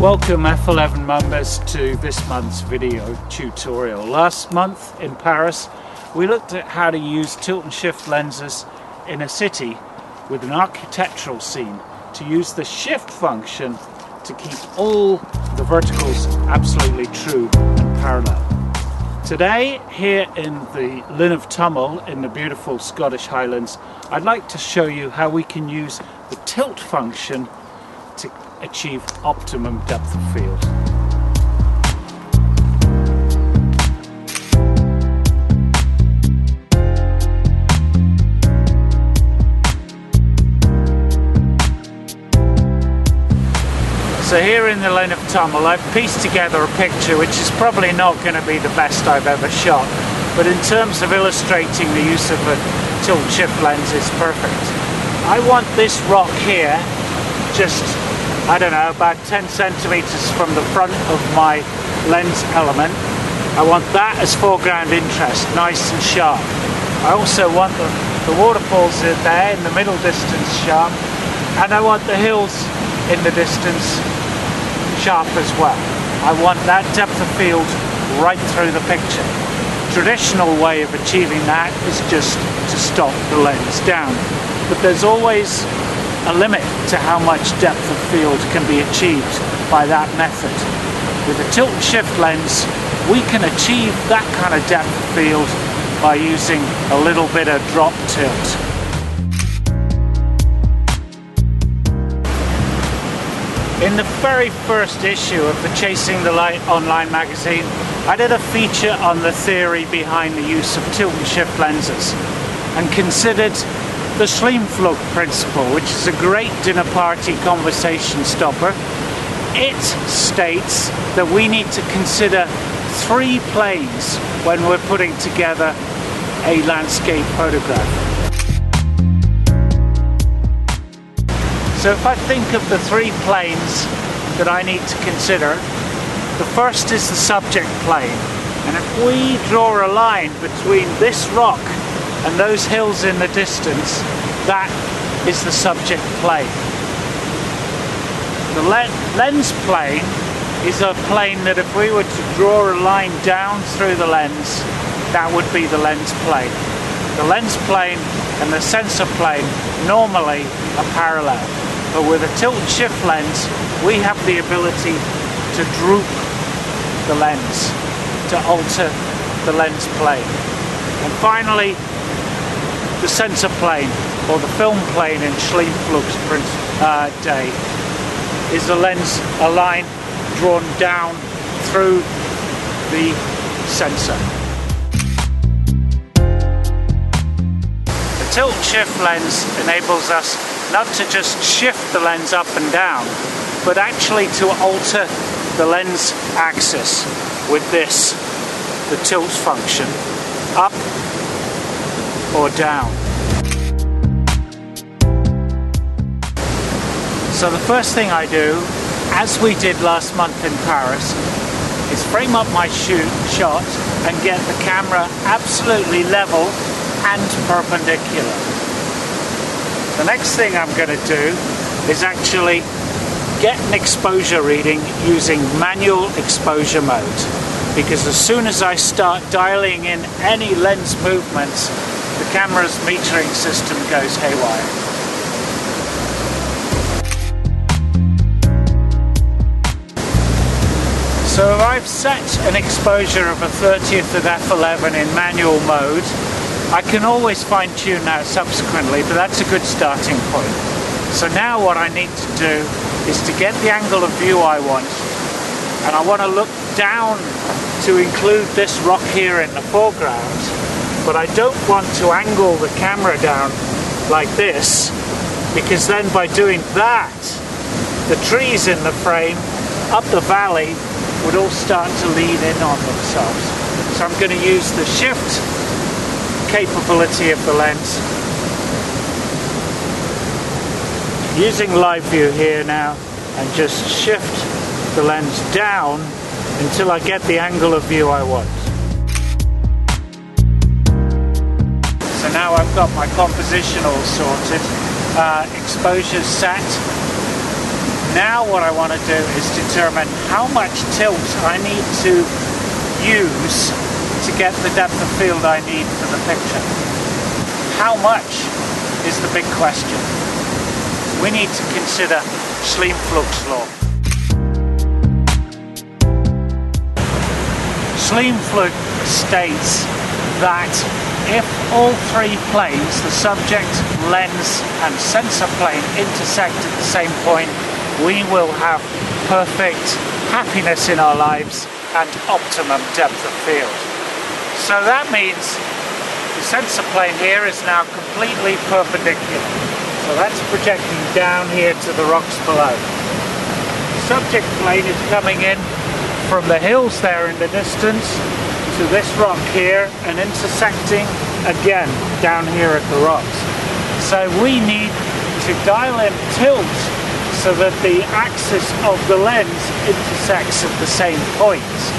Welcome F11 members to this month's video tutorial. Last month in Paris we looked at how to use tilt and shift lenses in a city with an architectural scene to use the shift function to keep all the verticals absolutely true and parallel. Today here in the Linn of Tummel in the beautiful Scottish Highlands I'd like to show you how we can use the tilt function to achieve optimum depth of field. So here in the Linn of Tummel I've pieced together a picture which is probably not going to be the best I've ever shot but in terms of illustrating the use of a tilt shift lens it's perfect. I want this rock here just I don't know, about 10 centimeters from the front of my lens element. I want that as foreground interest, nice and sharp. I also want the, the waterfalls there in the middle distance sharp, and I want the hills in the distance sharp as well. I want that depth of field right through the picture. Traditional way of achieving that is just to stop the lens down. But there's always a limit to how much depth of field can be achieved by that method. With a tilt and shift lens, we can achieve that kind of depth of field by using a little bit of drop tilt. In the very first issue of the Chasing the Light online magazine, I did a feature on the theory behind the use of tilt and shift lenses and considered the Scheimpflug principle, which is a great dinner party conversation stopper. It states that we need to consider three planes when we're putting together a landscape photograph. So if I think of the three planes that I need to consider, the first is the subject plane. And if we draw a line between this rock and those hills in the distance, that is the subject plane. The lens plane is a plane that if we were to draw a line down through the lens, that would be the lens plane. The lens plane and the sensor plane normally are parallel, but with a tilt shift lens, we have the ability to droop the lens, to alter the lens plane. And finally, the sensor plane or the film plane in Scheimpflug's uh, day is a lens, a line drawn down through the sensor. The tilt shift lens enables us not to just shift the lens up and down, but actually to alter the lens axis with this, the tilt function, up or down. So the first thing I do, as we did last month in Paris, is frame up my shoot shot and get the camera absolutely level and perpendicular. The next thing I'm going to do is actually get an exposure reading using manual exposure mode because as soon as I start dialing in any lens movements the camera's metering system goes haywire. So I've set an exposure of a 30th of f11 in manual mode. I can always fine tune that subsequently, but that's a good starting point. So now what I need to do is to get the angle of view I want, and I want to look down to include this rock here in the foreground, but I don't want to angle the camera down like this because then by doing that the trees in the frame up the valley would all start to lean in on themselves. So I'm going to use the shift capability of the lens. Using live view here now and just shift the lens down until I get the angle of view I want. Now I've got my composition all sorted, uh, exposure set, Now what I want to do is determine how much tilt I need to use to get the depth of field I need for the picture. How much is the big question. We need to consider Scheimpflug's law. Scheimpflug states that if all three planes, the subject, lens and sensor plane intersect at the same point, we will have perfect happiness in our lives and optimum depth of field. So that means the sensor plane here is now completely perpendicular. So that's projecting down here to the rocks below. The subject plane is coming in from the hills there in the distance to this rock here and intersecting again down here at the rocks. So we need to dial in tilt so that the axis of the lens intersects at the same points.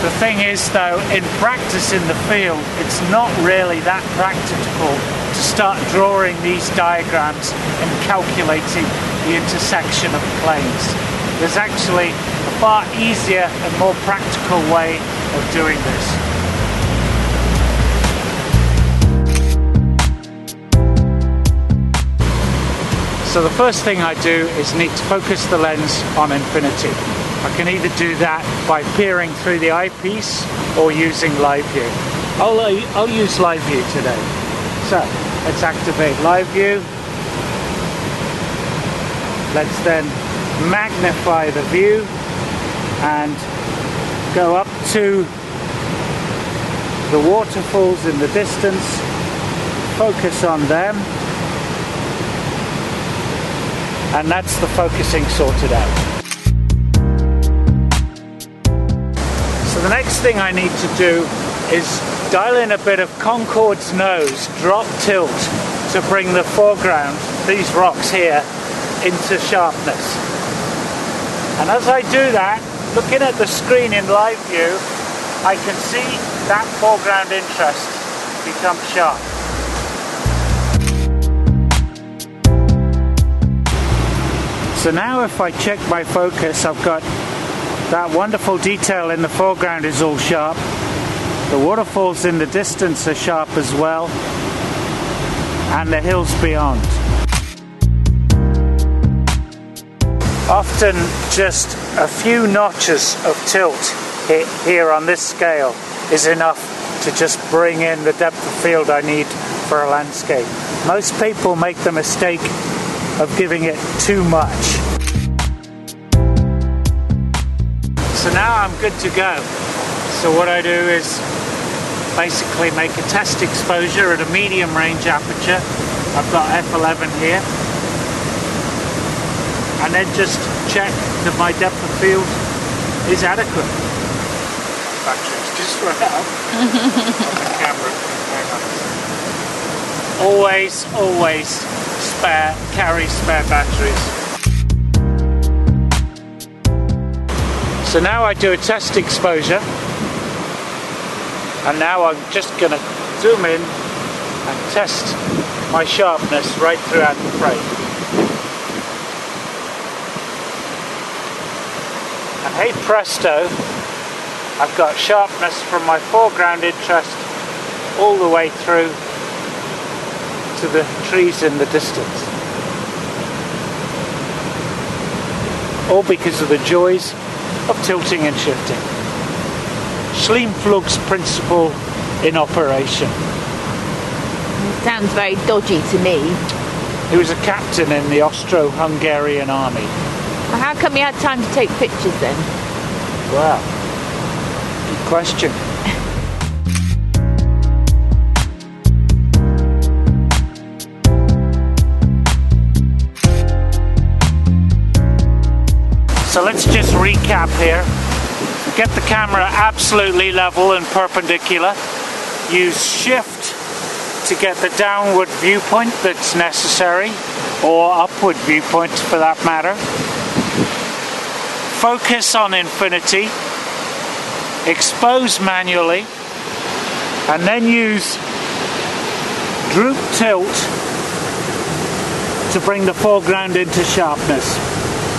The thing is though, in practice in the field, it's not really that practical to start drawing these diagrams and calculating the intersection of planes. There's actually a far easier and more practical way of doing this. So the first thing I do is need to focus the lens on infinity. I can either do that by peering through the eyepiece or using live view. I'll, uh, I'll use live view today. So let's activate live view. Let's then magnify the view and go up to the waterfalls in the distance, focus on them and that's the focusing sorted out. So the next thing I need to do is dial in a bit of Concorde's nose, drop tilt to bring the foreground, these rocks here, into sharpness. And as I do that, looking at the screen in live view, I can see that foreground interest become sharp. So now if I check my focus, I've got that wonderful detail in the foreground is all sharp. The waterfalls in the distance are sharp as well. And the hills beyond. Often just a few notches of tilt here on this scale is enough to just bring in the depth of field I need for a landscape. Most people make the mistake of giving it too much. So now I'm good to go. So what I do is basically make a test exposure at a medium range aperture. I've got f11 here. And then just check that my depth of field is adequate. Battery's just run out the camera. Always, always spare, carry spare batteries. So now I do a test exposure and now I'm just going to zoom in and test my sharpness right throughout the frame. And hey presto, I've got sharpness from my foreground interest all the way through to the trees in the distance. All because of the joys of tilting and shifting. Scheimpflug's principle in operation. Sounds very dodgy to me. He was a captain in the Austro-Hungarian army. Well, how come you had time to take pictures then? Well, good question. So let's just recap here. Get the camera absolutely level and perpendicular. Use shift to get the downward viewpoint that's necessary, or upward viewpoint for that matter. Focus on infinity. Expose manually. And then use droop tilt to bring the foreground into sharpness.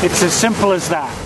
It's as simple as that.